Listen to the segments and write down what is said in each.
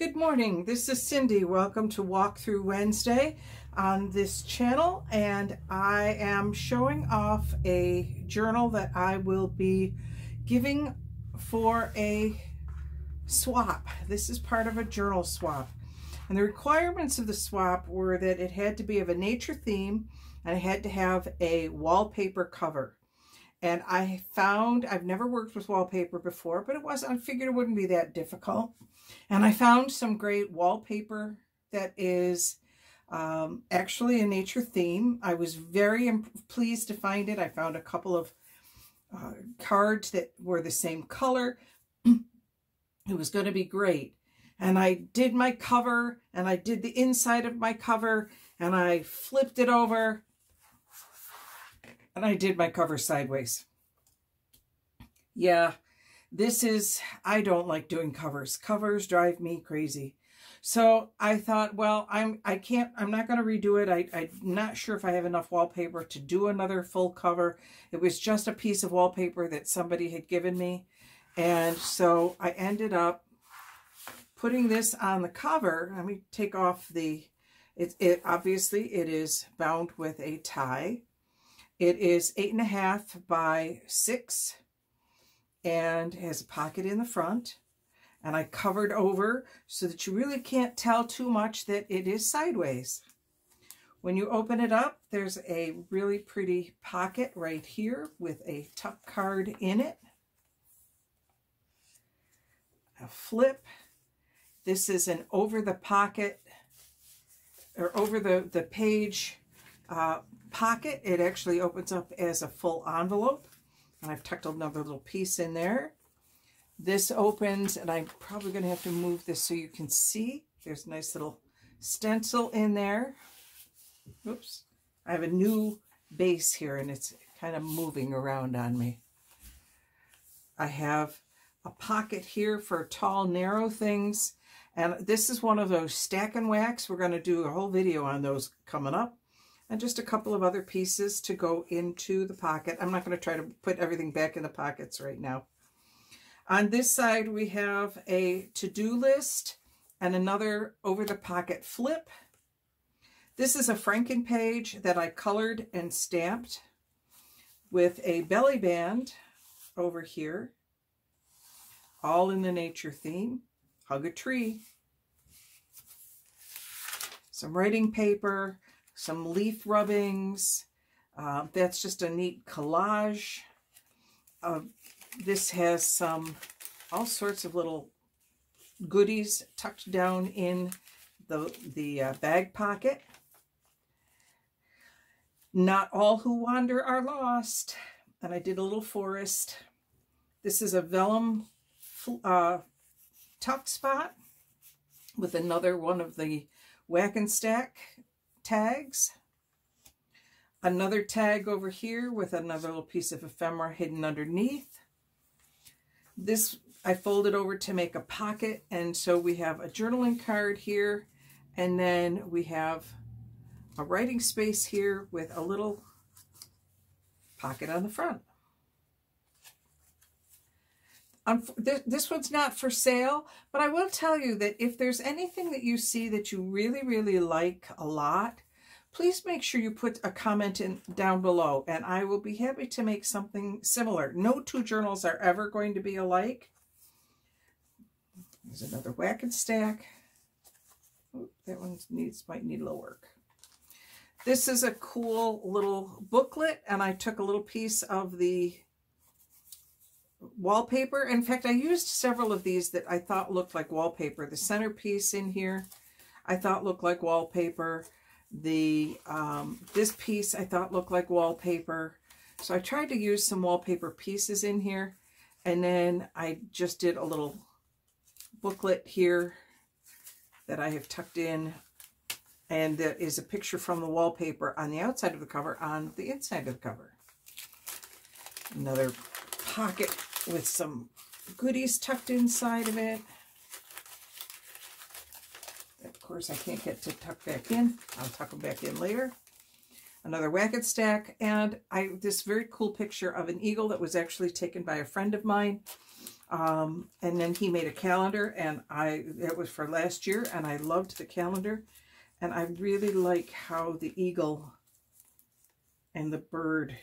Good morning. This is Cindy. Welcome to Walk Through Wednesday on this channel. And I am showing off a journal that I will be giving for a swap. This is part of a journal swap. And the requirements of the swap were that it had to be of a nature theme and it had to have a wallpaper cover. And I found, I've never worked with wallpaper before, but it was, I figured it wouldn't be that difficult. And I found some great wallpaper that is um, actually a nature theme. I was very pleased to find it. I found a couple of uh, cards that were the same color. it was going to be great. And I did my cover and I did the inside of my cover and I flipped it over and I did my cover sideways. Yeah, this is, I don't like doing covers. Covers drive me crazy. So I thought, well, I'm, I can't, I'm not going to redo it. I, I'm not sure if I have enough wallpaper to do another full cover. It was just a piece of wallpaper that somebody had given me. And so I ended up putting this on the cover. Let me take off the, it, it obviously it is bound with a tie. It is eight and a half by six and has a pocket in the front. And I covered over so that you really can't tell too much that it is sideways. When you open it up, there's a really pretty pocket right here with a tuck card in it. A flip. This is an over the pocket or over the, the page uh, pocket. It actually opens up as a full envelope. And I've tucked another little piece in there. This opens, and I'm probably going to have to move this so you can see. There's a nice little stencil in there. Oops. I have a new base here, and it's kind of moving around on me. I have a pocket here for tall, narrow things. And this is one of those stack and whack. We're going to do a whole video on those coming up and just a couple of other pieces to go into the pocket. I'm not going to try to put everything back in the pockets right now. On this side, we have a to-do list and another over-the-pocket flip. This is a Franken page that I colored and stamped with a belly band over here, all in the nature theme. Hug a tree. Some writing paper, some leaf rubbings. Uh, that's just a neat collage. Uh, this has some, all sorts of little goodies tucked down in the, the uh, bag pocket. Not all who wander are lost. And I did a little forest. This is a vellum uh, tuck spot with another one of the whack and stack tags. Another tag over here with another little piece of ephemera hidden underneath. This I folded over to make a pocket and so we have a journaling card here and then we have a writing space here with a little pocket on the front. This, this one's not for sale, but I will tell you that if there's anything that you see that you really, really like a lot, please make sure you put a comment in down below and I will be happy to make something similar. No two journals are ever going to be alike. There's another whack and stack. that one needs might need a little work. This is a cool little booklet and I took a little piece of the wallpaper. In fact, I used several of these that I thought looked like wallpaper. The centerpiece in here I thought looked like wallpaper. The um, This piece I thought looked like wallpaper. So I tried to use some wallpaper pieces in here. And then I just did a little booklet here that I have tucked in. And that is a picture from the wallpaper on the outside of the cover on the inside of the cover. Another pocket with some goodies tucked inside of it. Of course, I can't get to tuck back in. I'll tuck them back in later. Another whack and stack, and I this very cool picture of an eagle that was actually taken by a friend of mine Um, and then he made a calendar and I, it was for last year and I loved the calendar. And I really like how the eagle and the bird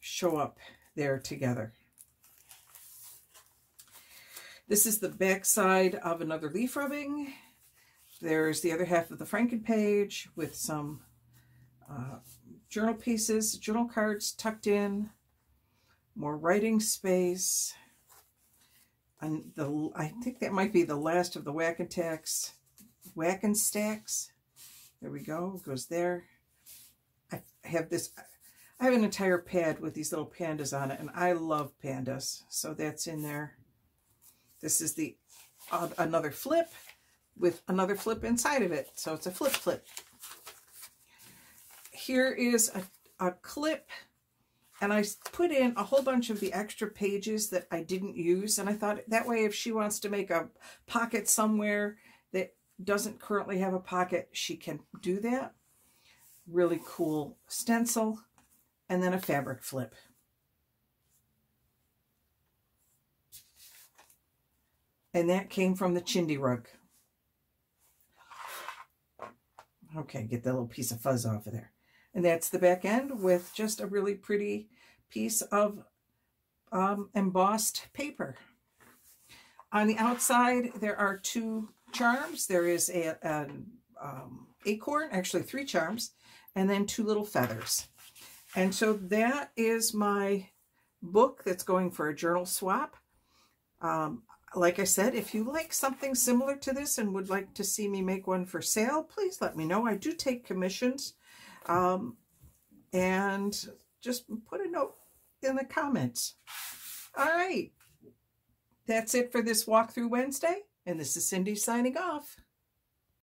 show up there together. This is the back side of another leaf rubbing. There's the other half of the Franken page with some uh, journal pieces, journal cards tucked in, more writing space. And the I think that might be the last of the Whack and Tax, Whack and Stacks. There we go, goes there. I have this, I have an entire pad with these little pandas on it, and I love pandas, so that's in there. This is the uh, another flip with another flip inside of it, so it's a flip flip. Here is a, a clip and I put in a whole bunch of the extra pages that I didn't use. And I thought that way, if she wants to make a pocket somewhere that doesn't currently have a pocket, she can do that. Really cool stencil. And then a fabric flip. And that came from the Chindi rug. Okay, get that little piece of fuzz off of there. And that's the back end with just a really pretty piece of um, embossed paper. On the outside, there are two charms. There is a, an um, acorn, actually three charms, and then two little feathers. And so that is my book that's going for a journal swap. Um, like I said, if you like something similar to this and would like to see me make one for sale, please let me know. I do take commissions. Um, and just put a note in the comments. All right. That's it for this walkthrough Wednesday. And this is Cindy signing off.